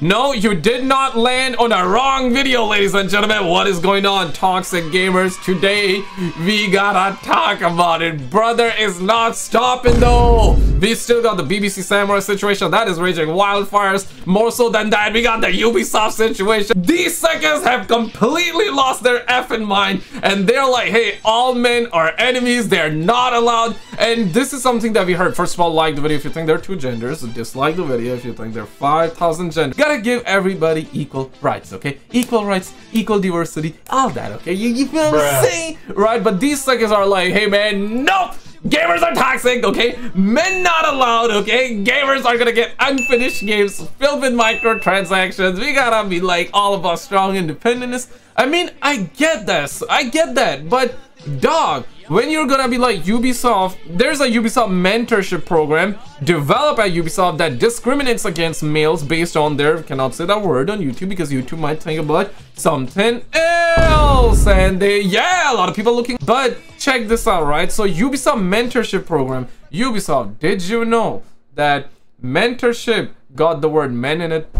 No, you did not land on a wrong video, ladies and gentlemen. What is going on, Toxic Gamers? Today, we gotta talk about it. Brother is not stopping though. We still got the BBC Samurai situation. That is raging wildfires. More so than that, we got the Ubisoft situation. These seconds have completely lost their effing mind. And they're like, hey, all men are enemies. They're not allowed. And this is something that we heard. First of all, like the video if you think there are two genders. Dislike the video if you think there are 5,000 genders gotta give everybody equal rights, okay? Equal rights, equal diversity, all that, okay? You, you feel what I'm saying? Right, but these suckers are like, hey man, nope! Gamers are toxic, okay? Men not allowed, okay? Gamers are gonna get unfinished games filled with microtransactions. We gotta be like all about strong independentists. I mean, I get this, I get that, but dog, when you're gonna be like Ubisoft, there's a Ubisoft mentorship program developed at Ubisoft that discriminates against males based on their, cannot say that word on YouTube because YouTube might think about something else. And they, yeah, a lot of people looking, but check this out, right? So Ubisoft mentorship program, Ubisoft, did you know that mentorship got the word men in it?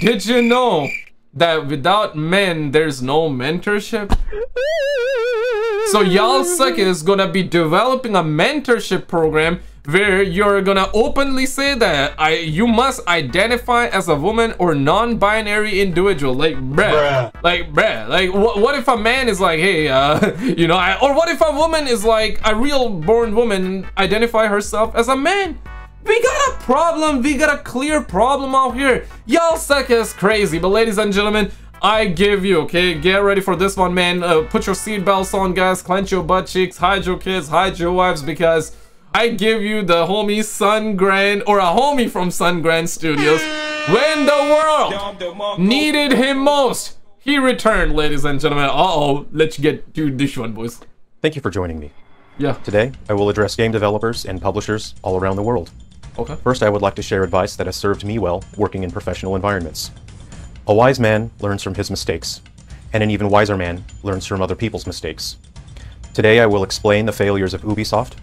Did you know that without men, there's no mentorship? So y'all suck is gonna be developing a mentorship program where you're gonna openly say that I you must identify as a woman or non-binary individual like bruh, bruh. like bruh like wh what if a man is like hey uh you know I, or what if a woman is like a real born woman identify herself as a man we got a problem. We got a clear problem out here. Y'all suck as crazy. But ladies and gentlemen, I give you, okay? Get ready for this one, man. Uh, put your seatbelts on, guys. Clench your butt cheeks. Hide your kids. Hide your wives because I give you the homie Sun Grand or a homie from Sun Grand Studios. When the world needed him most, he returned, ladies and gentlemen. Uh-oh. Let's get to this one, boys. Thank you for joining me. Yeah. Today, I will address game developers and publishers all around the world. Okay. First, I would like to share advice that has served me well working in professional environments. A wise man learns from his mistakes, and an even wiser man learns from other people's mistakes. Today, I will explain the failures of Ubisoft.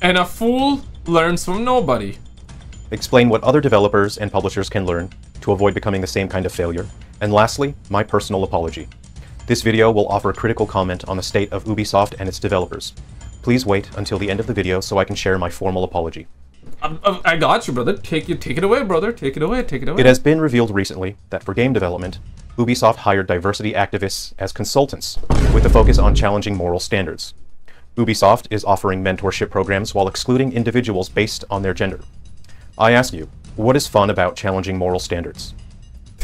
And a fool learns from nobody. Explain what other developers and publishers can learn to avoid becoming the same kind of failure. And lastly, my personal apology. This video will offer a critical comment on the state of Ubisoft and its developers. Please wait until the end of the video so I can share my formal apology. Um, um, I got you, brother. Take it, take it away, brother. Take it away, take it away. It has been revealed recently that for game development, Ubisoft hired diversity activists as consultants with a focus on challenging moral standards. Ubisoft is offering mentorship programs while excluding individuals based on their gender. I ask you, what is fun about challenging moral standards?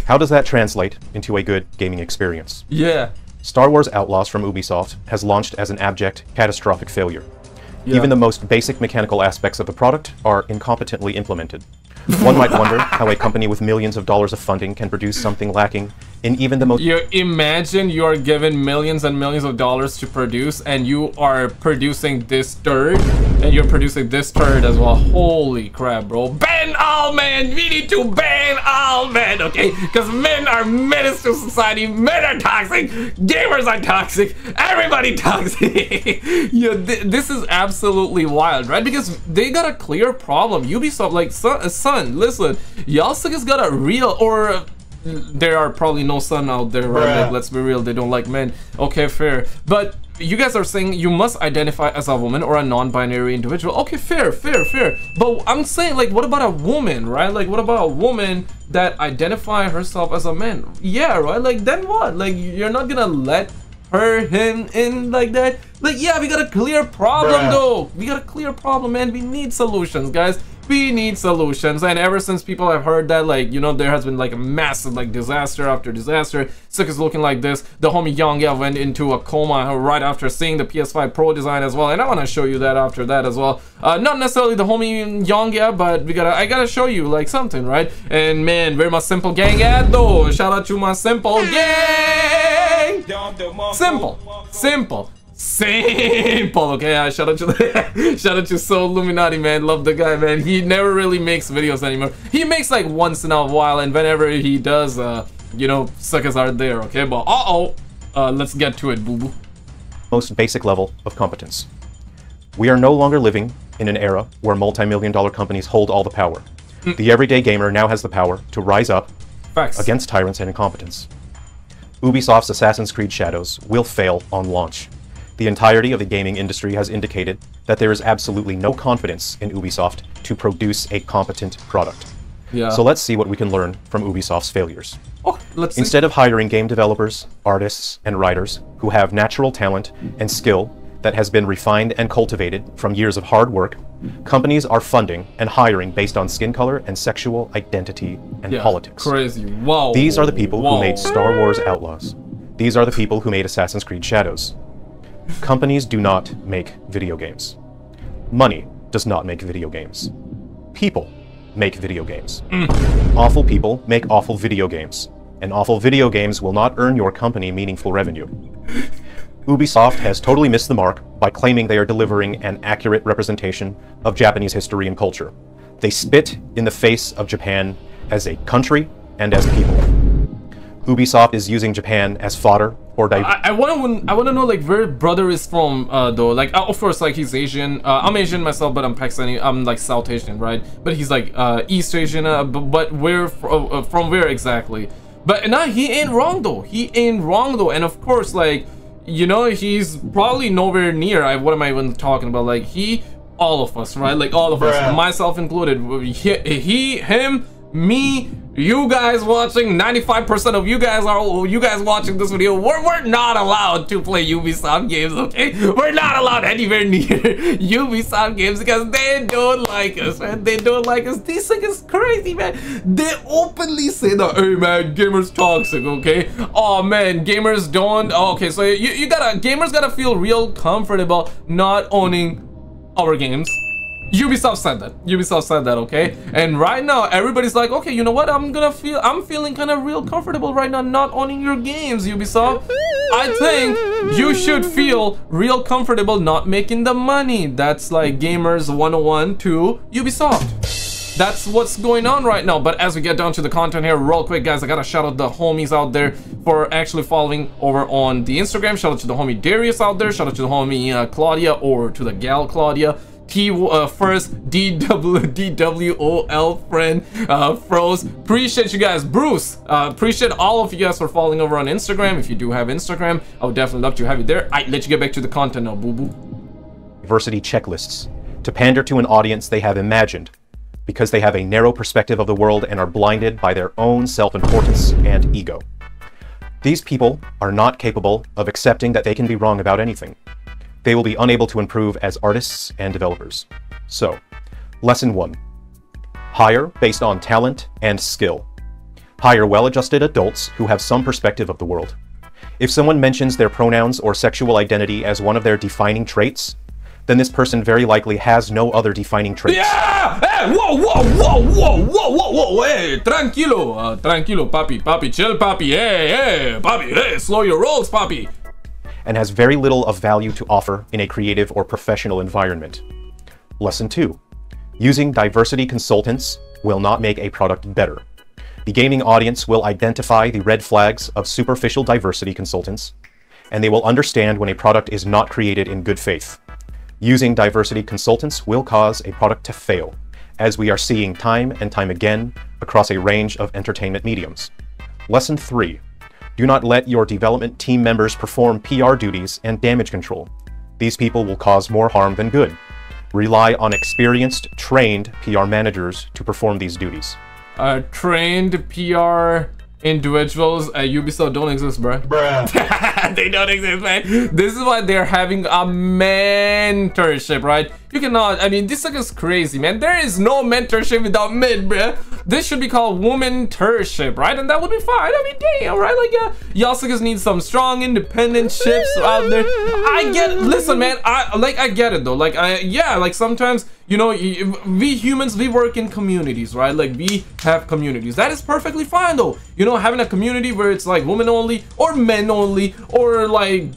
How does that translate into a good gaming experience? Yeah. Star Wars Outlaws from Ubisoft has launched as an abject, catastrophic failure. Yeah. Even the most basic mechanical aspects of the product are incompetently implemented. One might wonder how a company with millions of dollars of funding can produce something lacking in even the most- You imagine you are given millions and millions of dollars to produce and you are producing this turd and you're producing this turd as well. Holy crap, bro. Ban all men! We need to ban all men, okay? Because men are menace to society. Men are toxic. Gamers are toxic. Everybody toxic. yeah, th this is absolutely wild, right? Because they got a clear problem. Ubisoft, like, son, son listen, y'all has got a real, or there are probably no son out there, right? Like, let's be real, they don't like men. Okay, fair. But you guys are saying you must identify as a woman or a non-binary individual. Okay, fair, fair, fair. But I'm saying, like, what about a woman, right? Like, what about a woman that identify herself as a man? Yeah, right? Like, then what? Like, you're not gonna let her, him in like that? Like, yeah, we got a clear problem, Bruh. though. We got a clear problem, man. We need solutions, guys we need solutions. And ever since people have heard that like you know there has been like a massive like disaster after disaster Sick is looking like this. The homie Young Yongya went into a coma right after seeing the PS5 Pro design as well. And I want to show you that after that as well. Uh, not necessarily the homie Young Yongya but we gotta I gotta show you like something right? And man very much simple gang ad though. Shout out to my simple gang. Simple. Simple Simple, okay? Uh, shout out to shout out to Soul Illuminati, man. Love the guy, man. He never really makes videos anymore. He makes like once in a while, and whenever he does, uh, you know, suckers are there, okay? But uh oh, uh, let's get to it, boo boo. Most basic level of competence. We are no longer living in an era where multi-million dollar companies hold all the power. The everyday gamer now has the power to rise up Facts. against tyrants and incompetence. Ubisoft's Assassin's Creed Shadows will fail on launch. The entirety of the gaming industry has indicated that there is absolutely no confidence in Ubisoft to produce a competent product. Yeah. So let's see what we can learn from Ubisoft's failures. oh, let's see. Instead of hiring game developers, artists, and writers who have natural talent and skill that has been refined and cultivated from years of hard work, companies are funding and hiring based on skin color and sexual identity and yeah, politics. Crazy. Whoa. These are the people who made Star Wars Outlaws. These are the people who made Assassin's Creed Shadows. Companies do not make video games. Money does not make video games. People make video games. Mm. Awful people make awful video games. And awful video games will not earn your company meaningful revenue. Ubisoft has totally missed the mark by claiming they are delivering an accurate representation of Japanese history and culture. They spit in the face of Japan as a country and as people. Ubisoft is using Japan as fodder for div- I, I want to I want to know like where brother is from uh, though. Like uh, of course like he's Asian. Uh, I'm Asian myself but I'm Pakistani. I'm like South Asian right? But he's like uh, East Asian uh, but, but where fr- uh, from where exactly? But nah he ain't wrong though. He ain't wrong though. And of course like you know he's probably nowhere near I what am I even talking about? Like he all of us right? Like all of us myself included. He, he him me you guys watching 95% of you guys are you guys watching this video we're, we're not allowed to play ubisoft games okay? We're not allowed anywhere near ubisoft games because they don't like us man. They don't like us. This thing is crazy man. They openly say that hey man gamers toxic okay? Oh man gamers don't oh, okay so you, you gotta gamers gotta feel real comfortable not owning our games Ubisoft said that. Ubisoft said that, okay? And right now, everybody's like, okay, you know what? I'm gonna feel, I'm feeling kind of real comfortable right now not owning your games, Ubisoft. I think you should feel real comfortable not making the money. That's like Gamers 101 to Ubisoft. That's what's going on right now. But as we get down to the content here, real quick, guys, I gotta shout out the homies out there for actually following over on the Instagram. Shout out to the homie Darius out there. Shout out to the homie uh, Claudia or to the gal Claudia. T uh, first DW DWOL friend uh, Froze. Appreciate you guys, Bruce. Uh, appreciate all of you guys for following over on Instagram. If you do have Instagram, I would definitely love to have you there. I let you get back to the content now, boo boo. diversity checklists to pander to an audience they have imagined because they have a narrow perspective of the world and are blinded by their own self importance and ego. These people are not capable of accepting that they can be wrong about anything. They will be unable to improve as artists and developers. So, lesson one hire based on talent and skill. Hire well adjusted adults who have some perspective of the world. If someone mentions their pronouns or sexual identity as one of their defining traits, then this person very likely has no other defining traits. Yeah! Hey, whoa, whoa, whoa, whoa, whoa, whoa, whoa, hey, tranquilo, uh, tranquilo, papi, papi, chill, papi, hey, hey, papi, hey, slow your rolls, papi. And has very little of value to offer in a creative or professional environment. Lesson 2. Using diversity consultants will not make a product better. The gaming audience will identify the red flags of superficial diversity consultants, and they will understand when a product is not created in good faith. Using diversity consultants will cause a product to fail, as we are seeing time and time again across a range of entertainment mediums. Lesson 3. Do not let your development team members perform PR duties and damage control. These people will cause more harm than good. Rely on experienced, trained PR managers to perform these duties. A trained PR individuals at Ubisoft don't exist, bruh. Bruh. they don't exist, man. This is why they're having a mentorship, right? You cannot, I mean, this is crazy, man. There is no mentorship without men, bruh. This should be called woman-tership, right? And that would be fine. I mean, damn, right? Like, yeah, y'all suckers need some strong, independent ships out there. I get, listen, man, I, like, I get it, though. Like, I, yeah, like, sometimes, you know, we humans, we work in communities, right? Like, we have communities. That is perfectly fine, though. You know, having a community where it's, like, women only, or men only, or, like,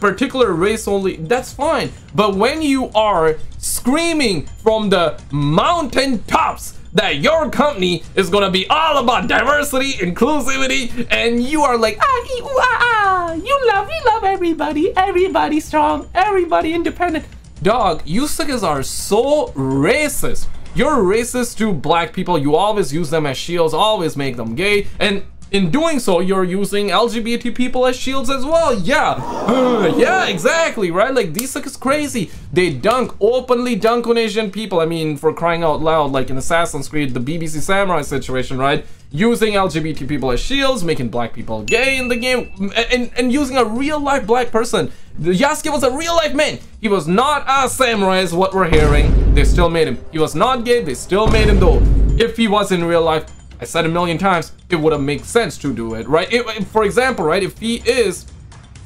particular race only, that's fine. But when you are screaming from the mountain tops that your company is gonna be all about diversity, inclusivity, and you are like, ah, ee, ooh, ah, ah, you love, you love everybody, everybody strong, everybody independent. Dog, you suckers are so racist. You're racist to black people. You always use them as shields, always make them gay, and in doing so, you're using LGBT people as shields as well. Yeah, yeah, exactly, right? Like, these is crazy. They dunk, openly dunk on Asian people. I mean, for crying out loud, like in Assassin's Creed, the BBC Samurai situation, right? Using LGBT people as shields, making black people gay in the game, and, and using a real-life black person. Yasuke was a real-life man. He was not a samurai, is what we're hearing. They still made him. He was not gay, they still made him though. If he was in real life, I said a million times, it would have made sense to do it, right? It, for example, right, if he is,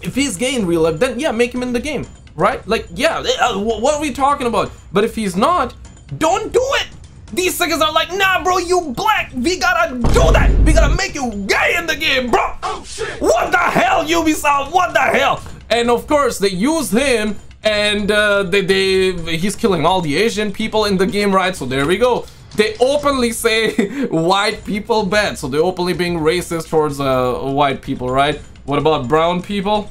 if he's gay in real life, then yeah, make him in the game, right? Like, yeah, uh, what are we talking about? But if he's not, don't do it! These niggas are like, nah, bro, you black. We gotta do that. We gotta make you gay in the game, bro. Oh, shit. What the hell, Ubisoft? What the hell? And of course, they use him and uh, they, they he's killing all the Asian people in the game, right? So there we go they openly say white people bad, so they're openly being racist towards uh, white people, right? What about brown people?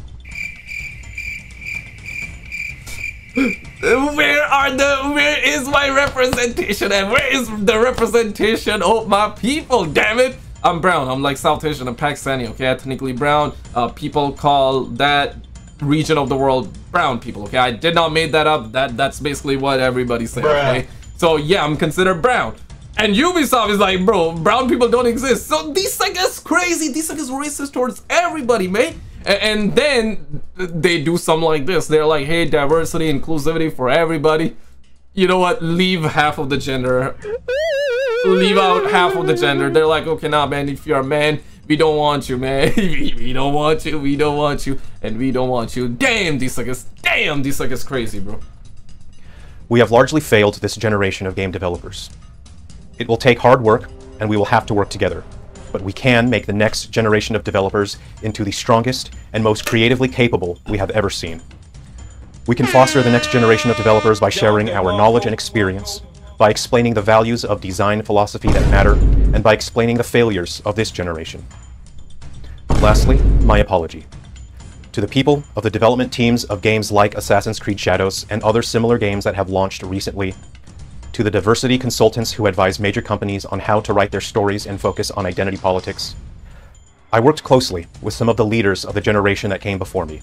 where are the where is my representation and where is the representation of my people? Damn it! I'm brown. I'm like south asian and pakistani okay? Ethnically brown. Uh, people call that region of the world brown people okay? I did not make that up. That that's basically what everybody said okay so yeah, I'm considered brown. And Ubisoft is like, bro, brown people don't exist. So this like is crazy. This like is racist towards everybody, mate. And then they do something like this. They're like, hey, diversity, inclusivity for everybody. You know what? Leave half of the gender. Leave out half of the gender. They're like, okay, nah, man, if you're a man, we don't want you, man. we don't want you. We don't want you. And we don't want you. Damn, this like is, damn, this like is crazy, bro. We have largely failed this generation of game developers. It will take hard work, and we will have to work together. But we can make the next generation of developers into the strongest and most creatively capable we have ever seen. We can foster the next generation of developers by sharing our knowledge and experience, by explaining the values of design philosophy that matter, and by explaining the failures of this generation. Lastly, my apology to the people of the development teams of games like Assassin's Creed Shadows and other similar games that have launched recently, to the diversity consultants who advise major companies on how to write their stories and focus on identity politics. I worked closely with some of the leaders of the generation that came before me.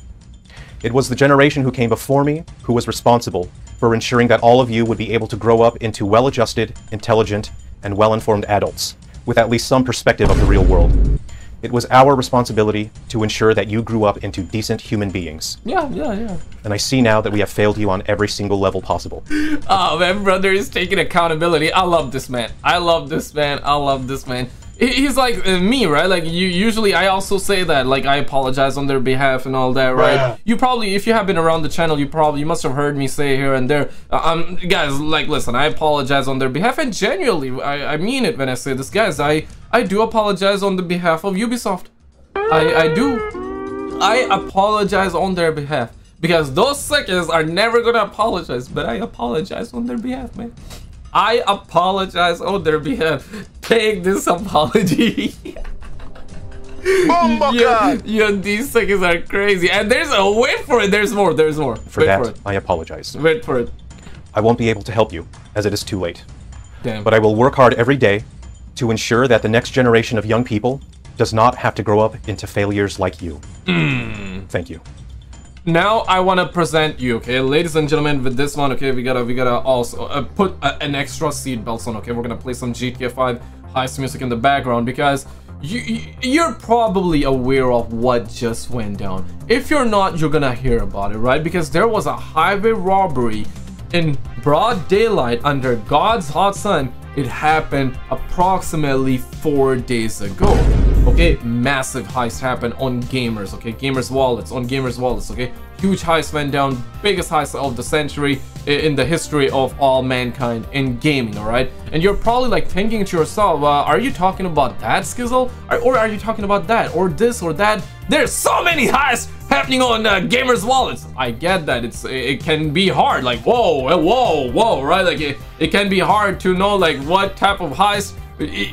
It was the generation who came before me who was responsible for ensuring that all of you would be able to grow up into well-adjusted, intelligent, and well-informed adults with at least some perspective of the real world. It was our responsibility to ensure that you grew up into decent human beings. Yeah, yeah, yeah. And I see now that we have failed you on every single level possible. oh man, brother is taking accountability. I love this man. I love this man. I love this man he's like uh, me right like you usually i also say that like i apologize on their behalf and all that right yeah. you probably if you have been around the channel you probably you must have heard me say here and there uh, um guys like listen i apologize on their behalf and genuinely i i mean it when i say this guys i i do apologize on the behalf of ubisoft i i do i apologize on their behalf because those suckers are never gonna apologize but i apologize on their behalf man I apologize on their behalf. Take this apology. Oh yeah, yeah, these seconds are crazy. And there's a wait for it. There's more. There's more. For wait that, for I apologize. Wait for it. I won't be able to help you, as it is too late. Damn. But I will work hard every day to ensure that the next generation of young people does not have to grow up into failures like you. Mm. Thank you now I want to present you, okay, ladies and gentlemen, with this one, okay, we gotta, we gotta also uh, put a, an extra seat belts on, okay, we're gonna play some GTA 5 heist music in the background because you, you're probably aware of what just went down. If you're not, you're gonna hear about it, right? Because there was a highway robbery in broad daylight under God's hot sun. It happened approximately four days ago okay? Massive heist happened on gamers okay? Gamers wallets on gamers wallets okay? Huge heist went down biggest heist of the century in the history of all mankind in gaming all right and you're probably like thinking to yourself uh, are you talking about that skizzle? Or, are you talking about that or this or that? There's so many heists happening on uh, gamers wallets! I get that it's it can be hard like whoa whoa whoa right? Like it, it can be hard to know like what type of heist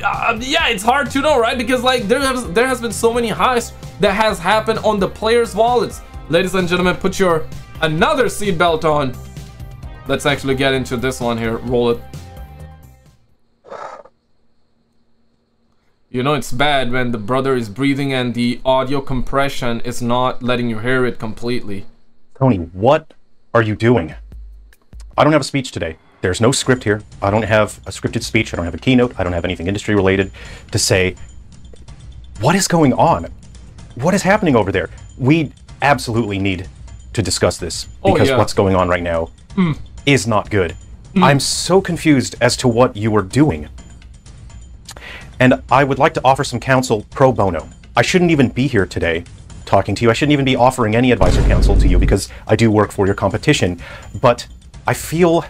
uh, yeah, it's hard to know, right? Because like there has there has been so many heists that has happened on the players' wallets. Ladies and gentlemen, put your another seatbelt on. Let's actually get into this one here. Roll it. You know it's bad when the brother is breathing and the audio compression is not letting you hear it completely. Tony, what are you doing? I don't have a speech today. There's no script here. I don't have a scripted speech. I don't have a keynote. I don't have anything industry related to say. What is going on? What is happening over there? We absolutely need to discuss this Oh, because yeah. what's going on right now hmm. is not good. Hmm. I'm so confused as to what you are doing. And I would like to offer some counsel pro bono. I shouldn't even be here today talking to you. I shouldn't even be offering any advice or counsel to you because I do work for your competition. But I feel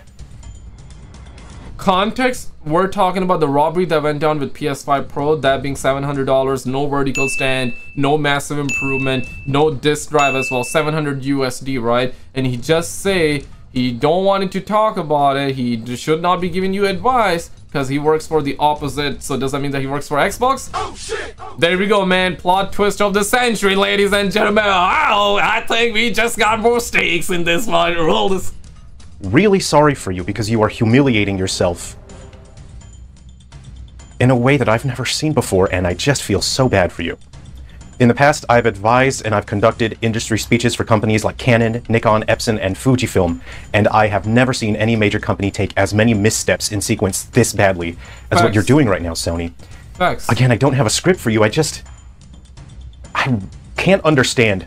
Context, we're talking about the robbery that went down with PS5 Pro, that being $700, no vertical stand, no massive improvement, no disk drive as well, 700 USD, right? And he just say he don't want to talk about it, he should not be giving you advice because he works for the opposite, so does that mean that he works for Xbox? Oh, shit. Oh. There we go, man. Plot twist of the century, ladies and gentlemen. Oh, I think we just got more stakes in this one. Roll this. Really sorry for you because you are humiliating yourself in a way that I've never seen before, and I just feel so bad for you. In the past, I've advised and I've conducted industry speeches for companies like Canon, Nikon, Epson, and Fujifilm, and I have never seen any major company take as many missteps in sequence this badly as what you're doing right now, Sony. Facts. Again, I don't have a script for you. I just. I can't understand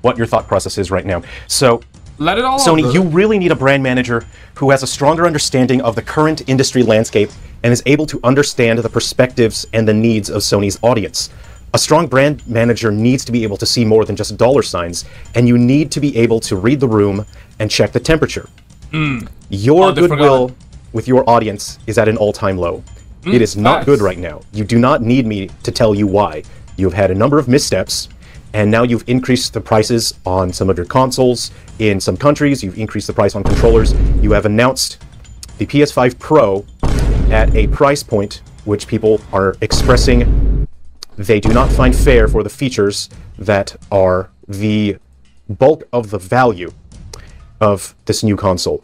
what your thought process is right now. So, Let it all Sony, brother. you really need a brand manager who has a stronger understanding of the current industry landscape and is able to understand the perspectives and the needs of Sony's audience. A strong brand manager needs to be able to see more than just dollar signs, and you need to be able to read the room and check the temperature. Hmm. Your Oh, goodwill forgot. with your audience is at an all time low. it hmm, is not facts. good right now. You do not need me to tell you why. You've had a number of missteps, and now you've increased the prices on some of your consoles in some countries. You've increased the price on controllers. You have announced the PS5 Pro at a price point which people are expressing they do not find fair for the features that are the bulk of the value of this new console.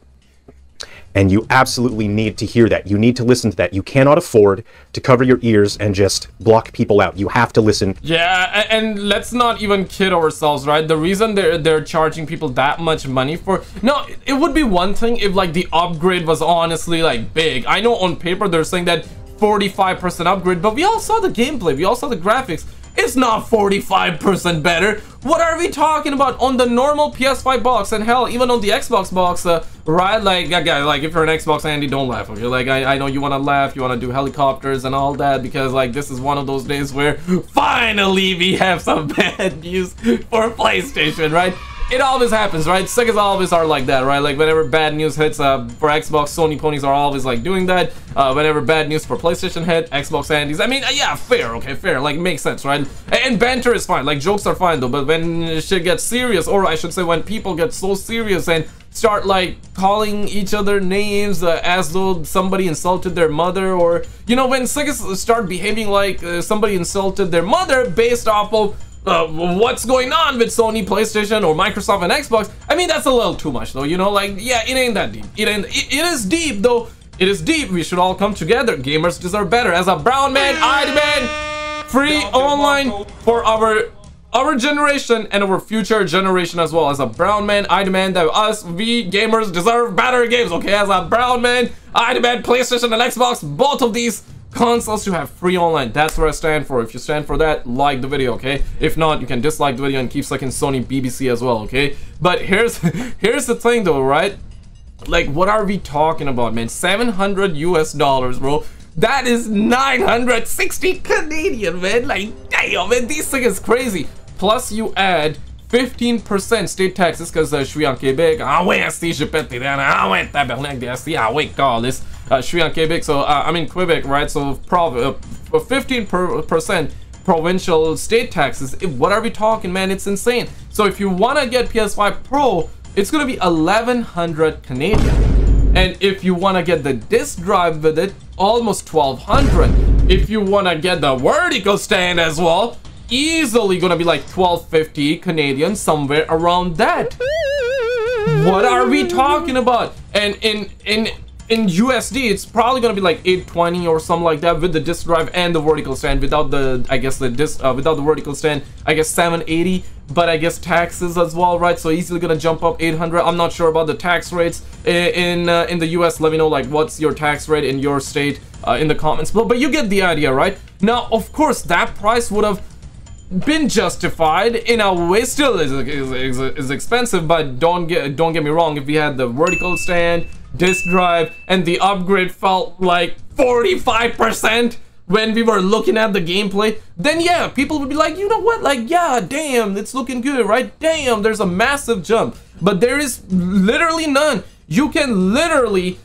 And you absolutely need to hear that. You need to listen to that. You cannot afford to cover your ears and just block people out. You have to listen. Yeah, and let's not even kid ourselves, right? The reason they're they're charging people that much money for no, it would be one thing if like the upgrade was honestly like big. I know on paper they're saying that 45% upgrade, but we all saw the gameplay, we all saw the graphics. It's not 45% better. What are we talking about on the normal PS5 box and hell, even on the Xbox box, uh, right? Like, like if you're an Xbox Andy, don't laugh. Okay, like I, I know you want to laugh, you want to do helicopters and all that because like this is one of those days where finally we have some bad news for PlayStation, right? It always happens, right? Sega's always are like that, right? Like whenever bad news hits uh, for Xbox, Sony ponies are always like doing that. Uh, whenever bad news for PlayStation hit, Xbox Andys. I mean, uh, yeah, fair, okay, fair. Like makes sense, right? A- And banter is fine. Like jokes are fine though. But when shit gets serious, or I should say, when people get so serious and start like calling each other names uh, as though somebody insulted their mother, or you know, when Sega start behaving like uh, somebody insulted their mother based off of uh, what's going on with Sony, PlayStation, or Microsoft and Xbox. I mean, that's a little too much, though. You know, like yeah, it ain't that deep. It ain't. It, it is deep, though. It is deep. We should all come together. Gamers deserve better. As a brown man, I demand free online for our our generation and our future generation as well. As a brown man, I demand that us, we gamers, deserve better games. Okay, as a brown man, I demand PlayStation and Xbox, both of these consoles to have free online. That's what I stand for. If you stand for that, like the video, okay? If not, you can dislike the video and keep sucking Sony BBC as well, okay? But here's here's the thing though, right? Like, what are we talking about, man? 700 US dollars, bro. That is 960 Canadian, man. Like, damn, man, this thing is crazy. Plus, you add 15% state taxes because uh, je suis en Québec. Ah ouais, asti, je pète tes dents. Ah ouais, des asti. Ah ouais, calice. Uh, en Québec, so uh, I'm in Quebec, right? So, prov uh, 15% provincial state taxes. If- What are we talking, man? It's insane. So, if you want to get PS5 Pro, it's gonna be 1100 Canadian. And if you want to get the disk drive with it, almost 1200. If you want to get the vertical stand as well, easily gonna be like 1250 Canadian, somewhere around that. What are we talking about? And in in in USD, it's probably gonna be like 820 or something like that with the disk drive and the vertical stand. Without the, I guess the disk, uh, without the vertical stand, I guess 780. But I guess taxes as well, right? So easily gonna jump up 800. I'm not sure about the tax rates in uh, in the US. Let me know like what's your tax rate in your state uh, in the comments below. But you get the idea, right? Now, of course, that price would have been justified in a way still is, is, is, expensive but don't get don't get me wrong if we had the vertical stand disk drive and the upgrade felt like 45% when we were looking at the gameplay, then yeah, people would be like, you know what, like, yeah, damn, it's looking good, right? Damn, there's a massive jump. But there is literally none. You can literally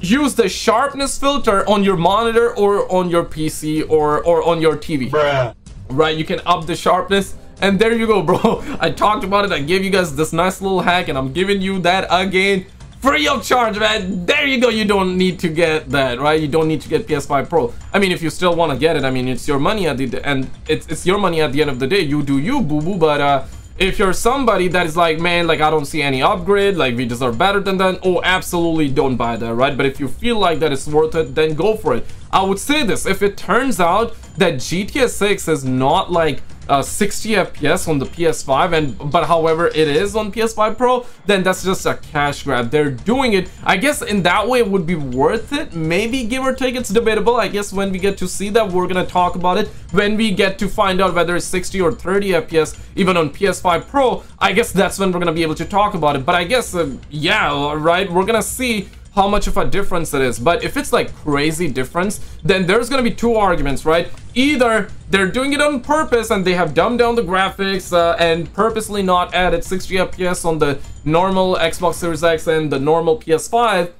use the sharpness filter on your monitor or on your PC or, or on your TV. Bruh. Right, you can up the sharpness and there you go, bro. I talked about it. I gave you guys this nice little hack and I'm giving you that again free of charge, man. There you go. You don't need to get that, right? You don't need to get PS5 Pro. I mean, if you still want to get it, I mean, it's your money at the and it's it's your money at the end of the day. You do you, boo boo. But uh, if you're somebody that is like, man, like I don't see any upgrade, like we deserve better than that. Oh, absolutely, don't buy that, right? But if you feel like that it's worth it, then go for it. I would say this: if it turns out that GTA 6 is not like uh, 60 FPS on the PS5 and but however it is on PS5 Pro then that's just a cash grab. They're doing it. I guess in that way it would be worth it. Maybe give or take it's debatable. I guess when we get to see that we're gonna talk about it. When we get to find out whether it's 60 or 30 FPS even on PS5 Pro I guess that's when we're gonna be able to talk about it. But I guess uh, yeah right we're gonna see how much of a difference it is. But if it's like crazy difference, then there's gonna be two arguments, right? Either they're doing it on purpose and they have dumbed down the graphics uh, and purposely not added 60 FPS on the normal Xbox Series X and the normal PS5,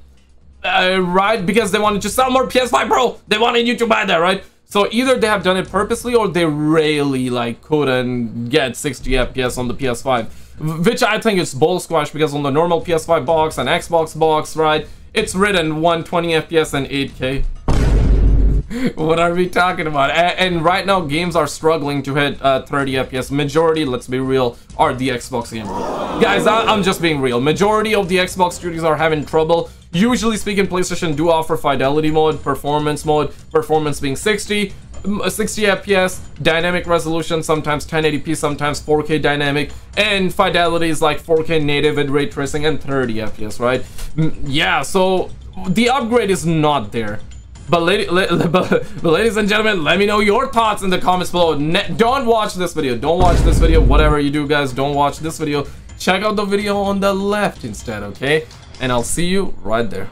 uh, right? Because they wanted to sell more PS5 Pro. They wanted you to buy that, right? So either they have done it purposely or they really like couldn't get 60 FPS on the PS5. Which I think is bull squash because on the normal PS5 box and Xbox box, right? It's written 120 FPS and 8K. what are we talking about? And, right now, games are struggling to hit uh, 30 FPS. Majority, let's be real, are the Xbox games. Guys, I, I'm just being real. Majority of the Xbox studios are having trouble. Usually speaking, PlayStation do offer fidelity mode, performance mode, performance being 60, 60 FPS, dynamic resolution, sometimes 1080p, sometimes 4K dynamic, and fidelity is like 4K native with ray tracing and 30 FPS, right? Yeah, so the upgrade is not there. But, but, ladies and gentlemen, let me know your thoughts in the comments below. Ne don't watch this video. Don't watch this video. Whatever you do, guys, don't watch this video. Check out the video on the left instead, okay? And I'll see you right there.